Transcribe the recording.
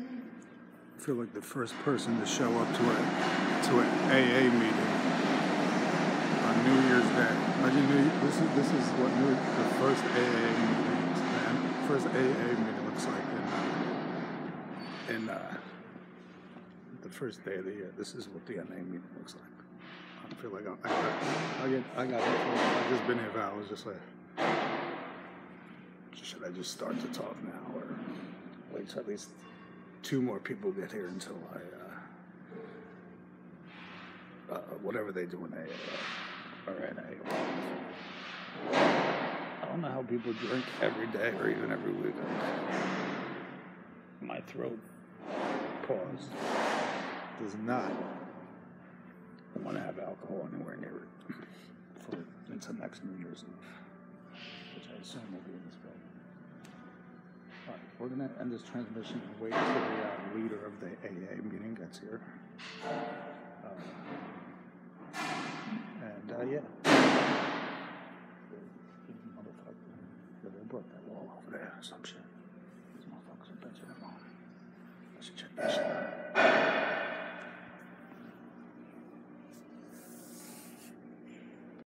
I feel like the first person to show up to a to an AA meeting on New Year's Day. Imagine New, this is this is what New, the first AA meeting, first AA meeting looks like in uh, in uh, the first day of the year. This is what the NA meeting looks like. I feel like I, I, I get I got I just been here. I was just like, should I just start to talk now or wait till at least two more people get here until I uh, uh, whatever they do in AA or NA. I don't know how people drink every day or even every weekend. My throat pause does not want to have alcohol anywhere near it for until next New Year's Eve, which I assume will be in this building. We're gonna end this transmission and wait till the uh, leader of the AA meeting gets here. Uh, and uh, yeah. Motherfucker. They brought that wall over there some shit. These motherfuckers are bitching at. I should check shit out.